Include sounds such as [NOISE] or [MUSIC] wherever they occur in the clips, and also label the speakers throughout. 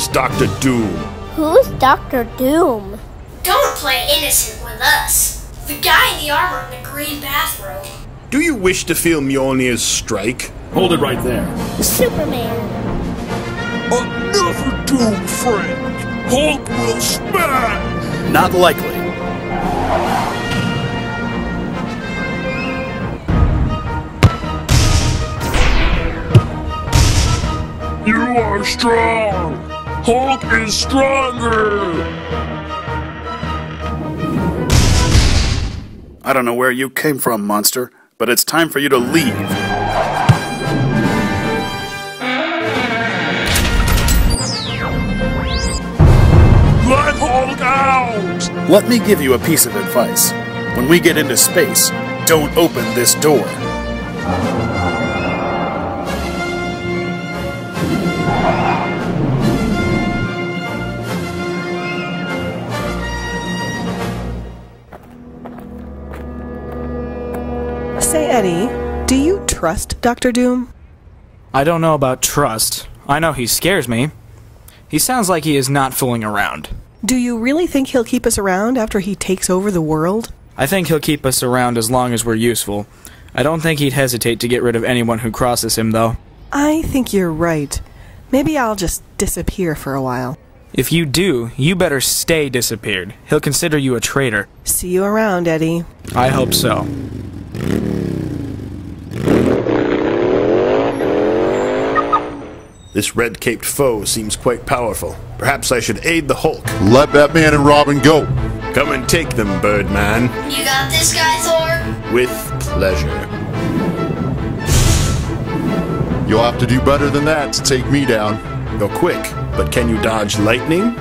Speaker 1: Where is Doctor Doom?
Speaker 2: Who's Doctor Doom?
Speaker 3: Don't play innocent with us. The guy in the armor in the green bathrobe.
Speaker 1: Do you wish to feel Mjolnir's strike?
Speaker 4: Hold it right there.
Speaker 2: Superman.
Speaker 5: Another Doom friend! Hulk will smash!
Speaker 4: Not likely.
Speaker 5: You are strong! Hulk is stronger!
Speaker 4: I don't know where you came from, monster, but it's time for you to leave.
Speaker 5: Let Hulk out!
Speaker 4: Let me give you a piece of advice. When we get into space, don't open this door.
Speaker 6: Say, Eddie, do you trust Doctor Doom?
Speaker 7: I don't know about trust. I know he scares me. He sounds like he is not fooling around.
Speaker 6: Do you really think he'll keep us around after he takes over the world?
Speaker 7: I think he'll keep us around as long as we're useful. I don't think he'd hesitate to get rid of anyone who crosses him, though.
Speaker 6: I think you're right. Maybe I'll just disappear for a while.
Speaker 7: If you do, you better stay disappeared. He'll consider you a traitor.
Speaker 6: See you around, Eddie.
Speaker 7: I hope so.
Speaker 1: This red caped foe seems quite powerful. Perhaps I should aid the Hulk.
Speaker 8: Let Batman and Robin go.
Speaker 1: Come and take them, Birdman.
Speaker 3: You got this guy, Thor?
Speaker 1: With pleasure.
Speaker 8: You'll have to do better than that to take me down.
Speaker 1: Go quick, but can you dodge lightning?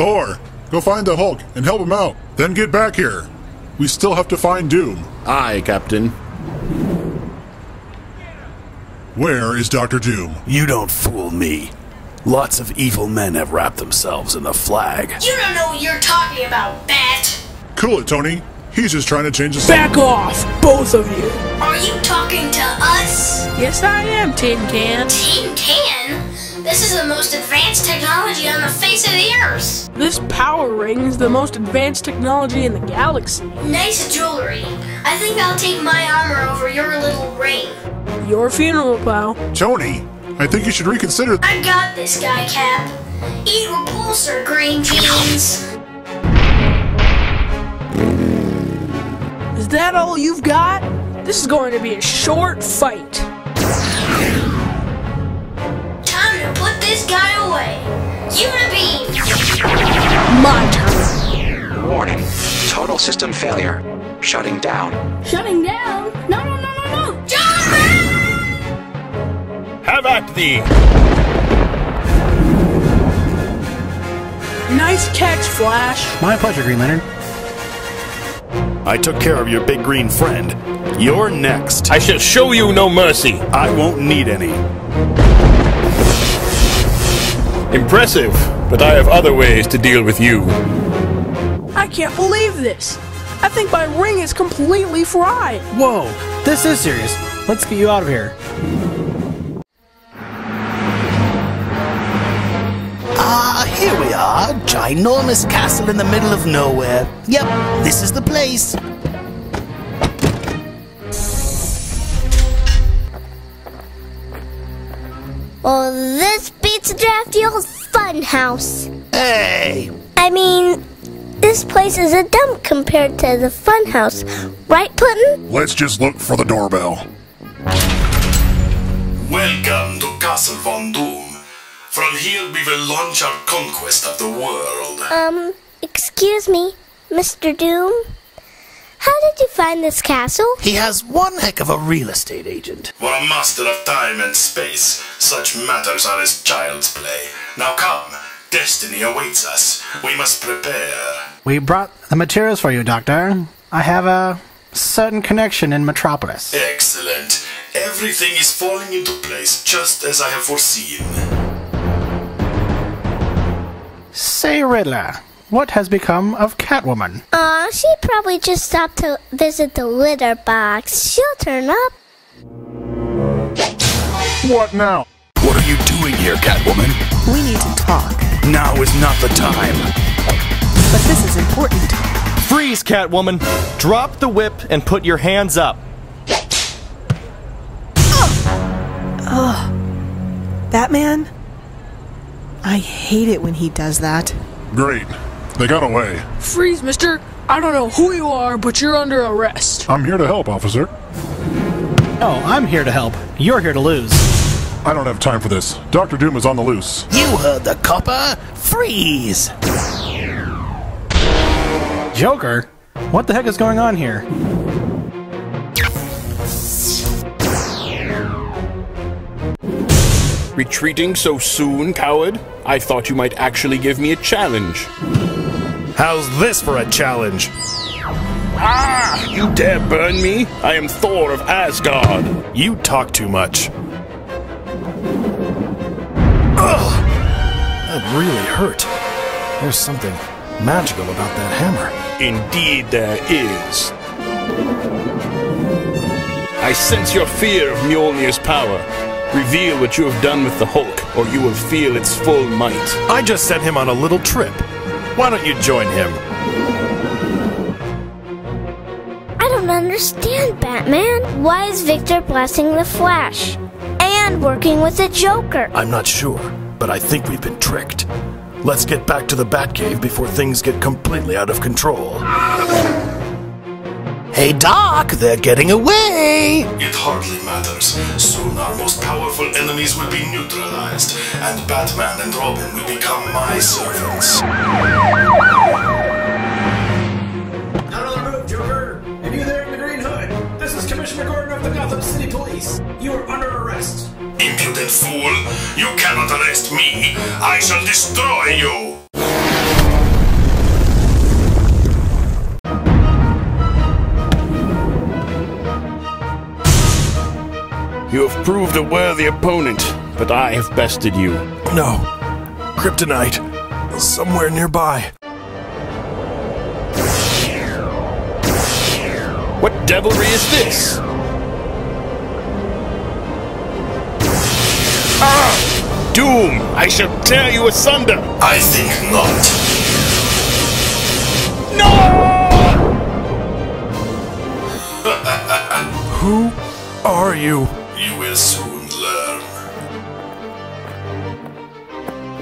Speaker 9: Thor, go find the Hulk and help him out. Then get back here. We still have to find Doom.
Speaker 1: Aye, Captain.
Speaker 9: Where is Doctor Doom?
Speaker 4: You don't fool me. Lots of evil men have wrapped themselves in the flag.
Speaker 3: You don't know what you're talking about, Bat.
Speaker 9: Cool it, Tony. He's just trying to change the
Speaker 10: Back off, both of you.
Speaker 3: Are you talking to us?
Speaker 10: Yes, I am, Tin Can.
Speaker 3: Tin Can? This is the most advanced technology on the face of the Earth.
Speaker 10: This power ring is the most advanced technology in the galaxy.
Speaker 3: Nice jewelry. I think I'll take my armor over your little ring.
Speaker 10: Your funeral, pal.
Speaker 9: Tony, I think you should reconsider.
Speaker 3: I got this guy, Cap. Eat repulsor, green jeans.
Speaker 10: Is that all you've got? This is going to be a short fight.
Speaker 3: This guy away. Unibeam!
Speaker 10: My turn.
Speaker 11: Warning. Total system failure. Shutting down.
Speaker 3: Shutting down? No, no, no, no, no! John!
Speaker 5: Have at thee!
Speaker 10: Nice catch, Flash.
Speaker 7: My pleasure, Green Lantern.
Speaker 4: I took care of your big green friend. You're next.
Speaker 5: I shall show you no mercy.
Speaker 4: I won't need any.
Speaker 5: Impressive, but I have other ways to deal with you.
Speaker 10: I can't believe this. I think my ring is completely fried.
Speaker 7: Whoa, this is serious. Let's get you out of here.
Speaker 12: Ah, here we are. Ginormous castle in the middle of nowhere. Yep, this is the place.
Speaker 2: Well, this beats a drafty old fun house.
Speaker 12: Hey!
Speaker 2: I mean, this place is a dump compared to the fun house. Right, Puddin'?
Speaker 9: Let's just look for the doorbell.
Speaker 13: Welcome to Castle Von Doom. From here we will launch our conquest of the world.
Speaker 2: Um, excuse me, Mr. Doom? How did you find this castle?
Speaker 12: He has one heck of a real estate agent.
Speaker 13: For a master of time and space, such matters are as child's play. Now come, destiny awaits us. We must prepare.
Speaker 14: We brought the materials for you, Doctor. I have a certain connection in Metropolis.
Speaker 13: Excellent. Everything is falling into place just as I have foreseen.
Speaker 14: Say, Riddler, what has become of Catwoman?
Speaker 2: Aw, she probably just stopped to visit the litter box. She'll turn up.
Speaker 9: What now?
Speaker 4: What are you doing here, Catwoman?
Speaker 6: We need to talk.
Speaker 4: Now is not the time.
Speaker 6: But this is important.
Speaker 15: Freeze, Catwoman! Drop the whip and put your hands up.
Speaker 6: Ugh. Batman? I hate it when he does that.
Speaker 9: Great. They got away.
Speaker 10: Freeze, mister. I don't know who you are, but you're under arrest.
Speaker 9: I'm here to help, officer.
Speaker 14: Oh, I'm here to help. You're here to lose.
Speaker 9: I don't have time for this. Dr. Doom is on the loose.
Speaker 12: You heard the copper. Freeze!
Speaker 14: Joker? What the heck is going on here?
Speaker 5: Retreating so soon, coward? I thought you might actually give me a challenge.
Speaker 4: How's this for a challenge?
Speaker 5: Ah! You dare burn me? I am Thor of Asgard.
Speaker 4: You talk too much. Ugh! That really hurt. There's something magical about that hammer.
Speaker 5: Indeed, there is. I sense your fear of Mjolnir's power. Reveal what you have done with the Hulk, or you will feel its full might.
Speaker 4: I just sent him on a little trip. Why don't you join him?
Speaker 2: I don't understand, Batman. Why is Victor blessing the Flash? And working with the Joker?
Speaker 4: I'm not sure, but I think we've been tricked. Let's get back to the Batcave before things get completely out of control.
Speaker 12: Hey, Doc, they're getting away!
Speaker 13: It hardly matters. Soon our most powerful enemies will be neutralized, and Batman and Robin will become my servants.
Speaker 16: Not on Joker! And you there in the green hood! This is Commissioner Gordon of the Gotham City Police! You are under arrest!
Speaker 13: Impudent fool! You cannot arrest me! I shall destroy you!
Speaker 5: Proved a worthy opponent, but I have bested you.
Speaker 4: No. Kryptonite. Somewhere nearby.
Speaker 5: What devilry is this? Ah! Doom! I shall tear you asunder!
Speaker 13: I think not. No! [LAUGHS]
Speaker 4: Who are you?
Speaker 13: Will soon learn.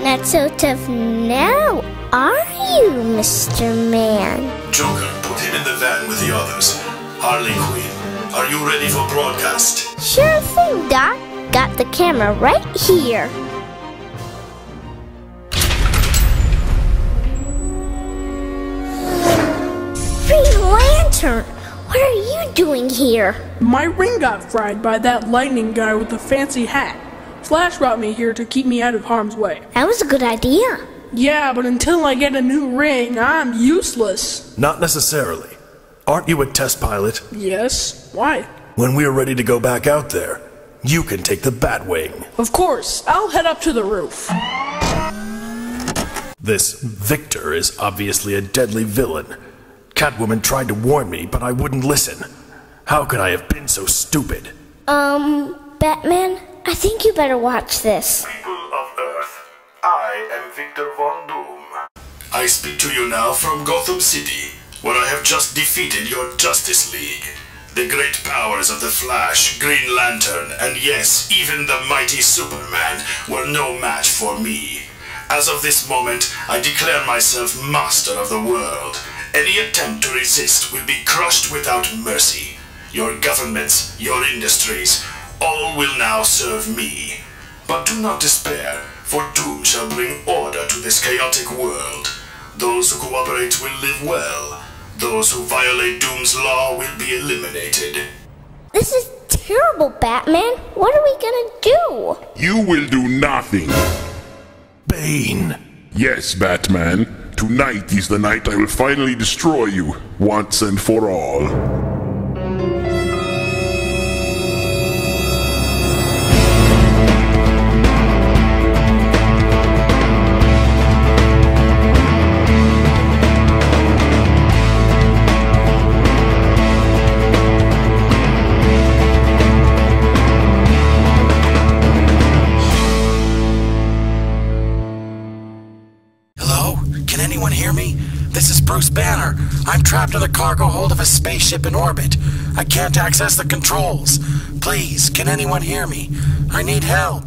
Speaker 2: Not so tough now, are you, Mr. Man?
Speaker 13: Joker, put him in the van with the others. Harley Quinn, are you ready for broadcast?
Speaker 2: Sure thing, Doc. Got the camera right here. Green Lantern, what are you doing here?
Speaker 10: My ring got fried by that lightning guy with the fancy hat. Flash brought me here to keep me out of harm's way.
Speaker 2: That was a good idea.
Speaker 10: Yeah, but until I get a new ring, I'm useless.
Speaker 4: Not necessarily. Aren't you a test pilot?
Speaker 10: Yes? Why?
Speaker 4: When we're ready to go back out there, you can take the Batwing.
Speaker 10: Of course, I'll head up to the roof.
Speaker 4: This Victor is obviously a deadly villain. Catwoman tried to warn me, but I wouldn't listen. How could I have been so stupid?
Speaker 2: Um, Batman, I think you better watch this.
Speaker 13: People of Earth, I am Victor Von Doom. I speak to you now from Gotham City, where I have just defeated your Justice League. The great powers of the Flash, Green Lantern, and yes, even the mighty Superman were no match for me. As of this moment, I declare myself master of the world. Any attempt to resist will be crushed without mercy. Your governments, your industries, all will now serve me. But do not despair, for Doom shall bring order to this chaotic world. Those who cooperate will live well. Those who violate Doom's law will be eliminated.
Speaker 2: This is terrible, Batman. What are we gonna do?
Speaker 9: You will do nothing.
Speaker 4: Bane.
Speaker 9: Yes, Batman. Tonight is the night I will finally destroy you, once and for all.
Speaker 11: I'm trapped in the cargo hold of a spaceship in orbit. I can't access the controls. Please, can anyone hear me? I need help.